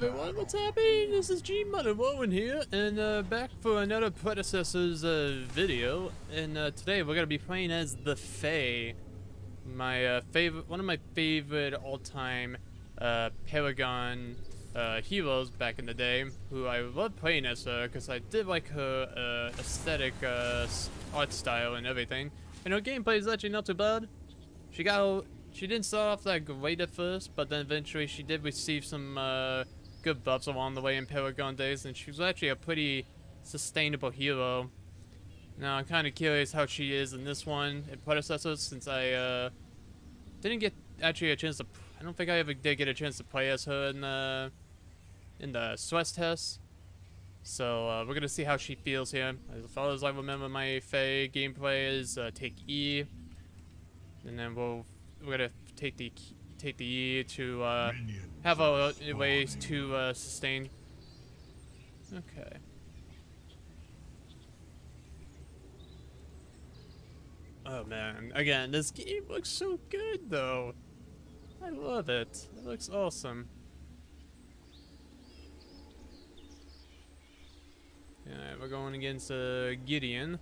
everyone, what's happening? This is G Wowen here, and uh, back for another Predecessors uh, video. And uh, today we're gonna be playing as the Fey, my uh, favorite, one of my favorite all-time uh, Paragon uh, heroes back in the day, who I love playing as her because I did like her aesthetic art style and everything. And her gameplay is actually not too bad. She got she didn't start off that great at first, but then eventually she did receive some uh, good buffs along the way in Paragon days, and she was actually a pretty sustainable hero. Now I'm kind of curious how she is in this one in Predecessors, since I uh, didn't get actually a chance to. I don't think I ever did get a chance to play as her in the in the stress test. So uh, we're gonna see how she feels here. As far as I remember, my Fey gameplay is uh, take E, and then we'll we're gonna take the take the E to uh, have a, a ways to uh, sustain. Okay. Oh man, again, this game looks so good though. I love it. It looks awesome. Alright, we're going against uh, Gideon.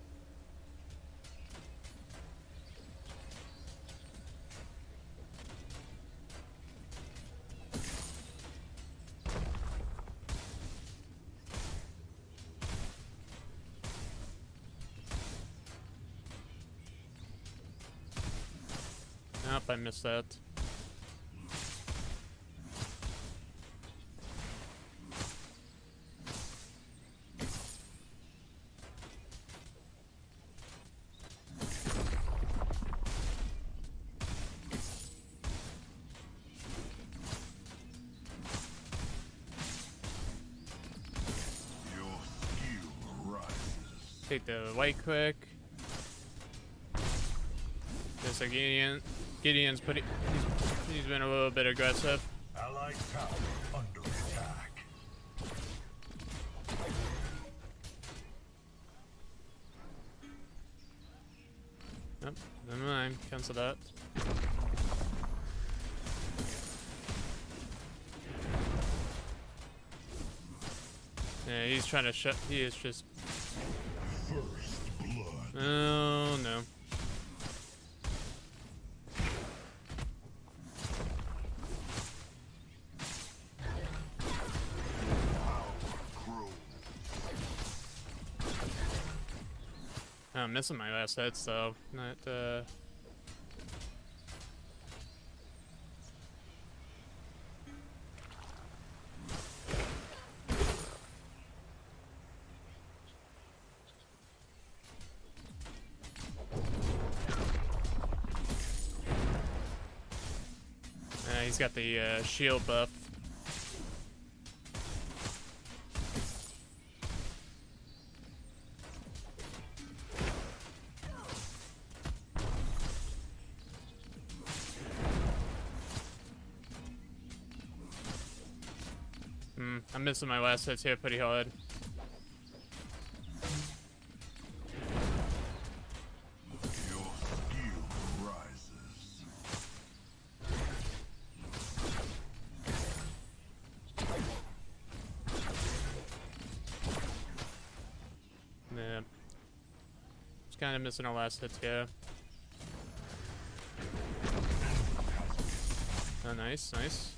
I missed that. Take the white quick. There's a Gideon. Gideon's pretty. He's, he's been a little bit aggressive. Allied tower under attack. Yep, never mind. Cancel that. Yeah, he's trying to shut. He is just. First blood. Oh no. Missing my last hit, so not uh he's got the uh, shield buff. I'm missing my last hits here pretty hard. Yeah. Just kind of missing our last hits here. Oh, nice, nice.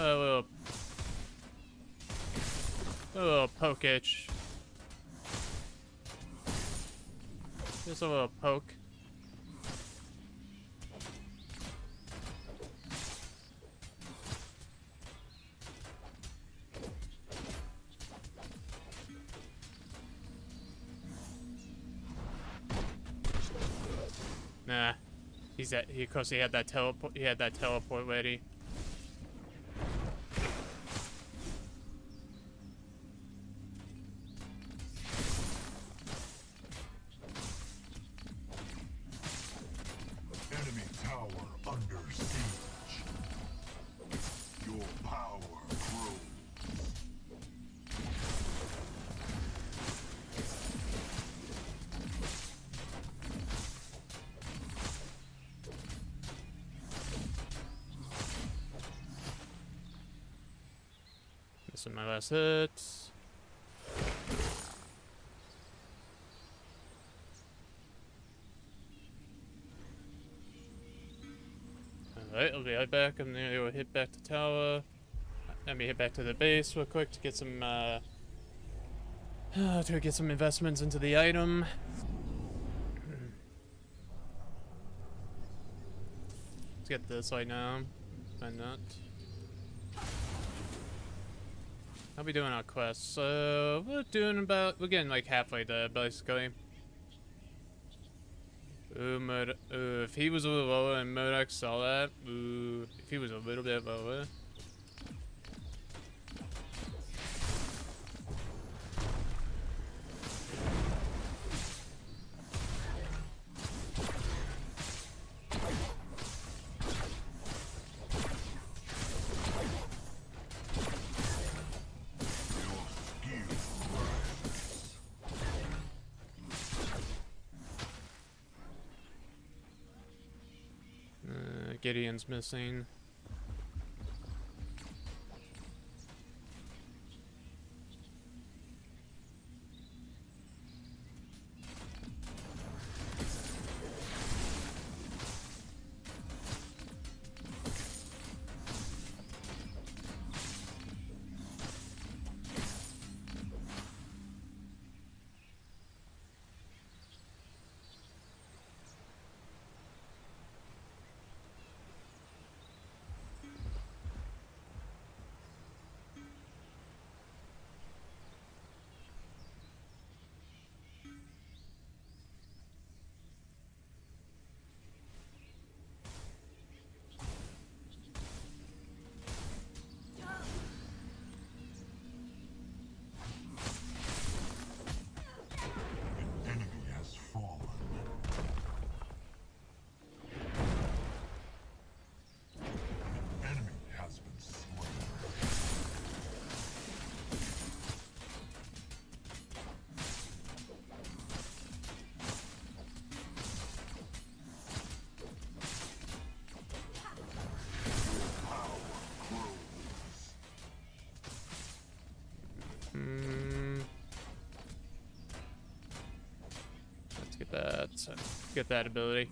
A little, a little poke itch. Just a little poke. Nah, he's at. He, of course, he had that teleport. He had that teleport ready. This is my last hit. Alright, I'll be right back. I'm gonna go hit back to tower. Let me hit back to the base real quick to get some, uh, to get some investments into the item. Let's get this right now. Why not? How be doing our quest? So we're doing about we're getting like halfway there basically. Ooh, Murd ooh, if he was a little lower and Murdock saw that, ooh, if he was a little bit lower. Gideon's missing. Hmm. Let's get that. Get that ability.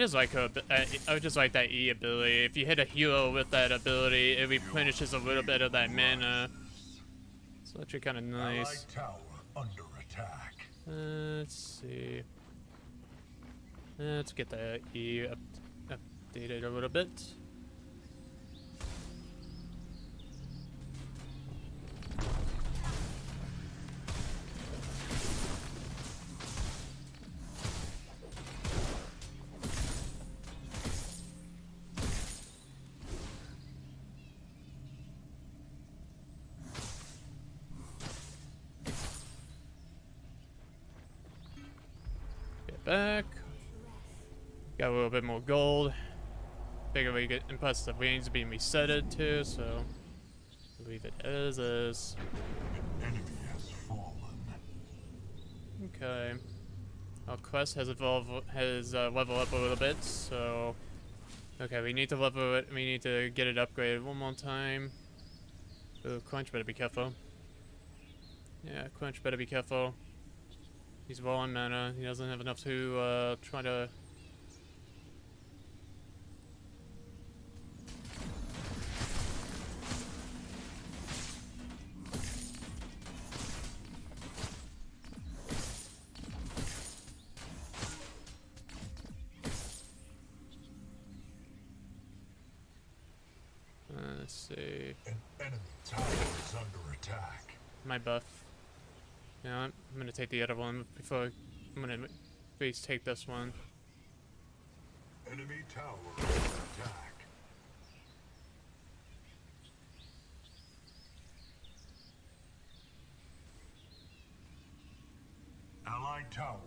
I just like her. I, I just like that E ability. If you hit a hero with that ability, it replenishes a little bit of that mana. It's actually kind of nice. Under attack. Uh, let's see. Uh, let's get the E up, updated a little bit. Back. Got a little bit more gold. Figure we get and plus the range being resetted too, so leave it as is. An enemy has fallen. Okay. Our quest has evolved has uh, leveled up a little bit, so okay, we need to level it. We need to get it upgraded one more time. Ooh, Crunch better be careful. Yeah, Crunch better be careful. He's low on mana. He doesn't have enough to uh, try to. Uh, Let's see. An enemy tower is under attack. My buff. You know what? I'm gonna take the other one before I'm gonna at least take this one. Enemy tower attack. Allied tower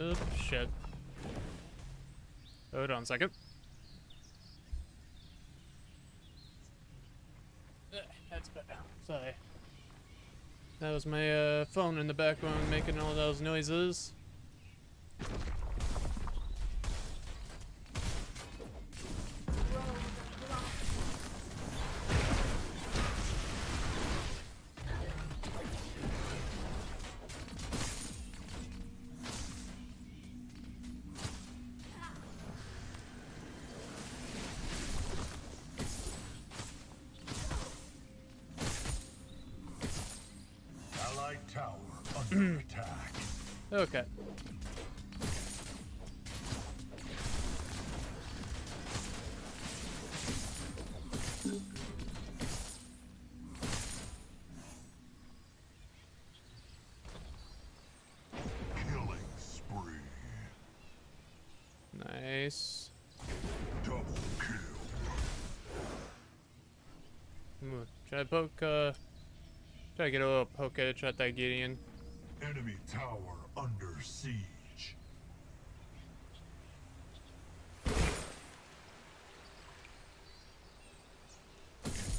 Oop, shit. Hold on a second. That's better. Sorry. That was my uh, phone in the background making all those noises. Tower under attack. Okay. Nice. Double kill. Hmm, Try to poke, uh... Try to get a little poke at that Gideon. Enemy tower under siege.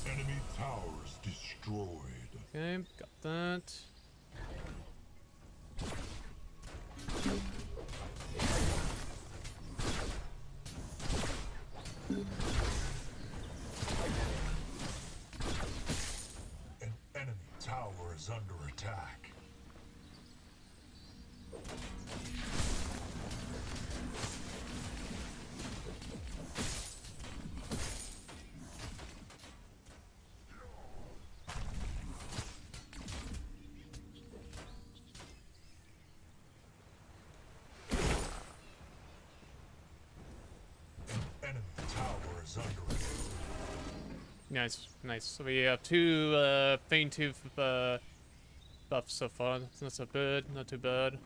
Enemy towers destroyed. Okay, got that. Nice, nice. So we have two uh, Fangtooth uh, buffs so far. That's not so bad, not too bad.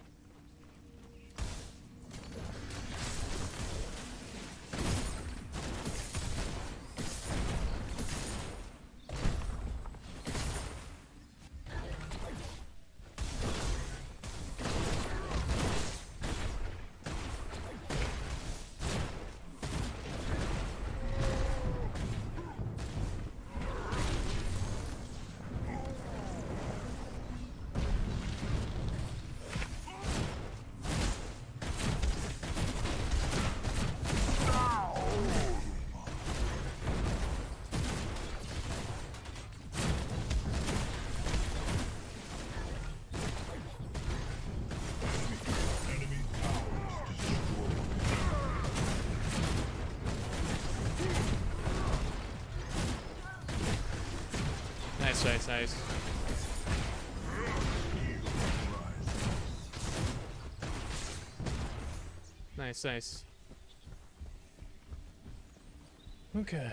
Nice, nice, nice. Nice. Okay.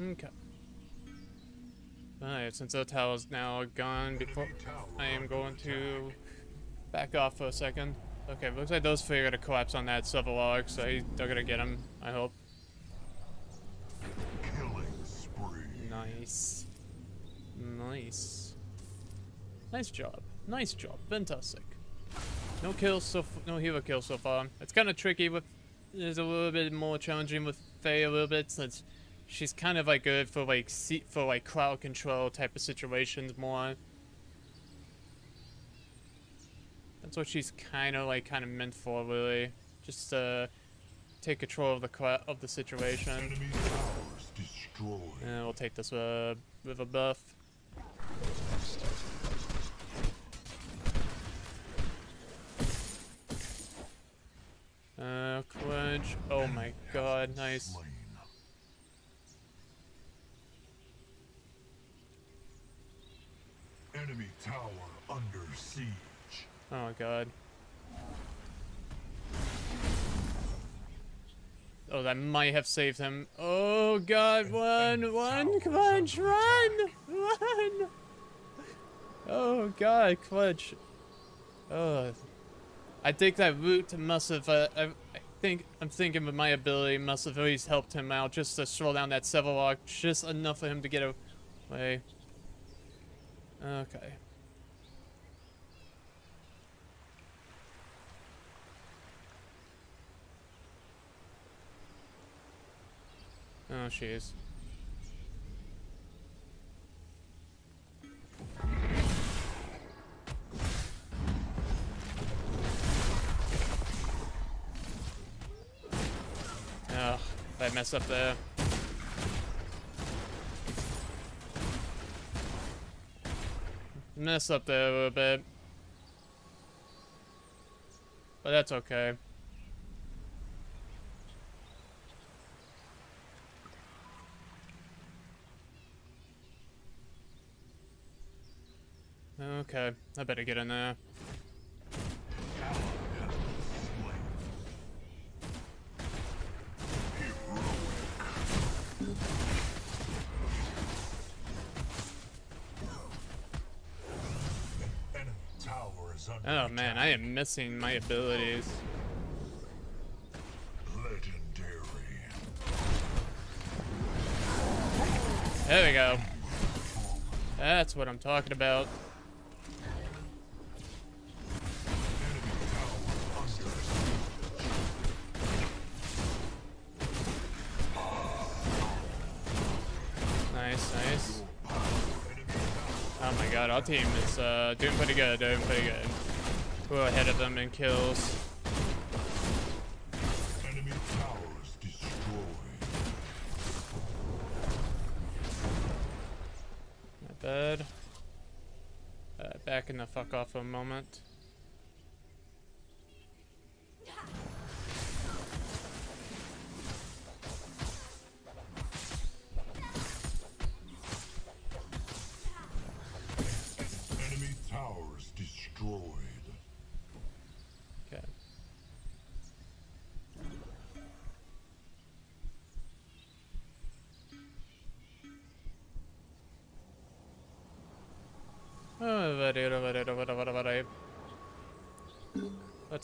Okay. Alright, since the tower's now gone before I am going to back off for a second. Okay, looks like those three are gonna collapse on that Sevarog, so he- they're gonna get him, I hope. Nice. Nice. Nice job. Nice job. Fantastic. No kills so no hero kills so far. It's kind of tricky with it's a little bit more challenging with Fey a little bit since she's kind of like good for like seat for like crowd control type of situations more. That's what she's kind of like, kind of meant for, really. Just to take control of the of the situation. Destroyed. And we'll take this uh, with a buff. Uh, quench. Oh my god, nice. Enemy tower under siege. Oh my god. Oh, that might have saved him. Oh god, one, one, Clutch, run! Run! Oh god, Clutch. Oh. I think that root must have, uh, I, I think, I'm thinking with my ability must have at least helped him out just to slow down that Sevarog just enough for him to get away. Okay. Oh. Ugh, if I mess up there. Mess up there a little bit. But that's okay. Okay, I better get in there. Oh man, I am missing my abilities. There we go. That's what I'm talking about. Team is uh, doing pretty good, doing pretty good. We're ahead of them in kills. enemy towers destroyed. Not bad. Uh, backing the fuck off a moment.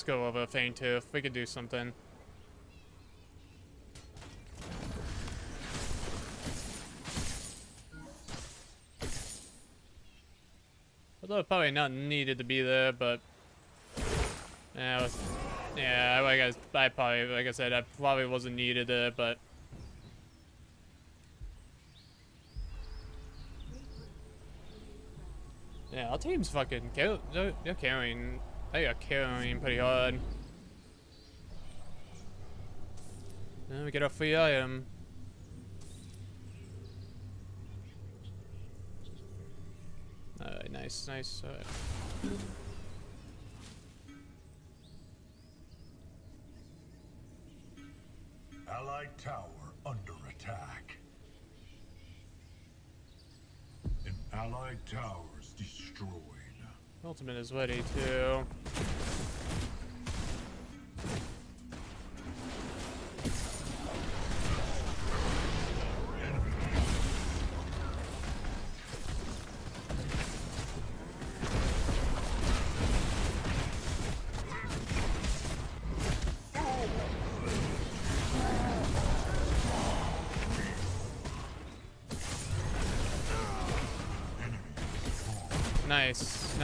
Let's go over Fangtooth, if we could do something. Although probably not needed to be there, but yeah, it was, yeah. I, I probably, like I said, I probably wasn't needed there, but yeah, our team's fucking. They're, they're carrying. They are carrying pretty hard. And we get a free item. Alright, nice, nice. Alright. Allied tower under attack. An allied tower is destroyed. Ultimate is ready too.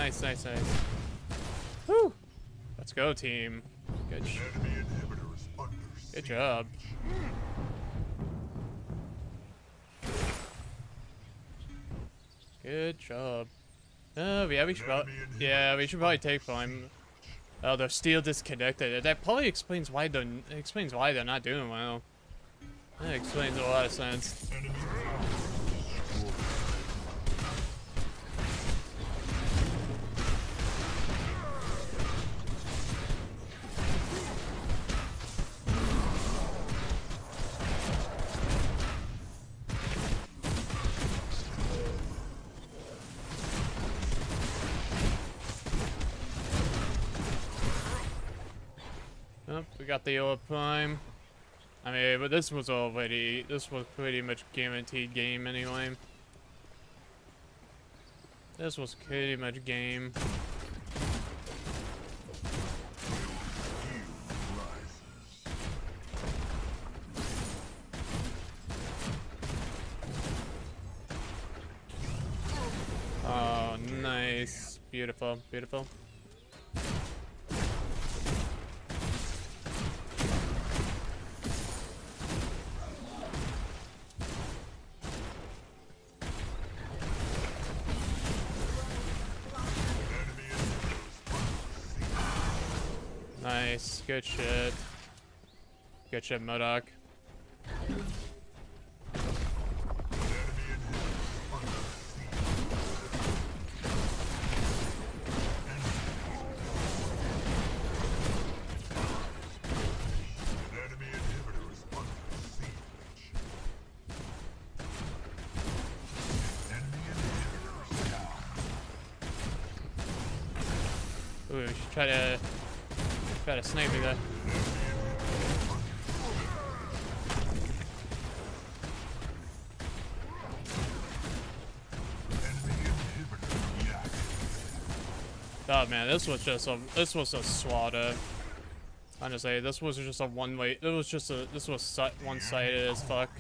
Nice, nice, nice, nice. Whew. Let's go, team. Good, sh- Enemy inhibitors under good job. Good job. Uh, yeah, we should probably, yeah, we should probably take inhibitors under time. Oh, they're still disconnected. That probably explains why they're explains why they're not doing well. That explains a lot of sense. Prime. I mean, but this was already, this was pretty much guaranteed game anyway. This was pretty much game. Oh, nice. Beautiful, beautiful. Nice. Good shit. Good shit, Murdock. Ooh, try to try a snipe me there. Oh man, this was just a this was a slaughter. Honestly, this was just a one way. It was just a this was one sided as fuck.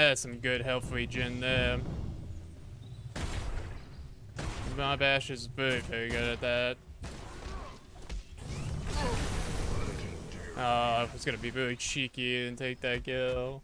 That's some good health regen there. My bash is very very good at that. Oh, I was gonna be very cheeky and take that kill.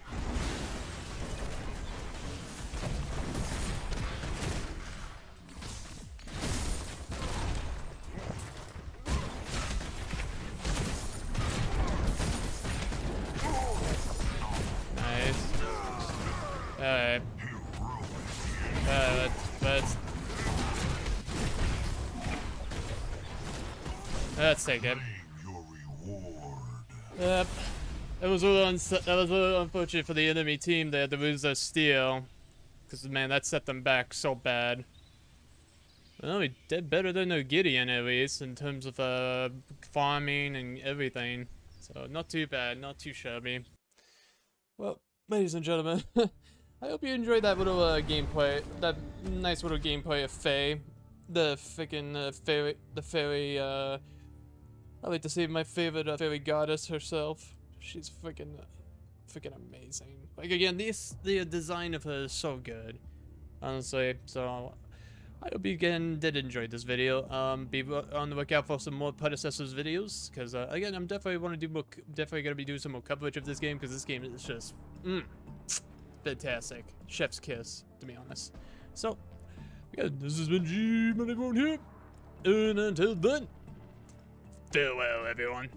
Let's take it. Claim. Yep. It was really uns- that was really unfortunate for the enemy team. They had to lose their steel, Because, man, that set them back so bad. Well, we did better than the Gideon, at least, in terms of uh, farming and everything. So, not too bad, not too shabby. Well, ladies and gentlemen, I hope you enjoyed that little uh, gameplay, that nice little gameplay of Fey. The freaking uh, fairy, the fairy, uh, I like to say my favorite uh, fairy goddess herself. She's freaking, uh, freaking amazing. Like again, this the design of her is so good, honestly. So I hope you again did enjoy this video. Um, be on the lookout for some more predecessors videos, because uh, again, I'm definitely want to do more. Definitely gonna be doing some more coverage of this game because this game is just mm, fantastic. Chef's kiss, to be honest. So, again, this has been G, everyone here, and until then. Farewell, everyone.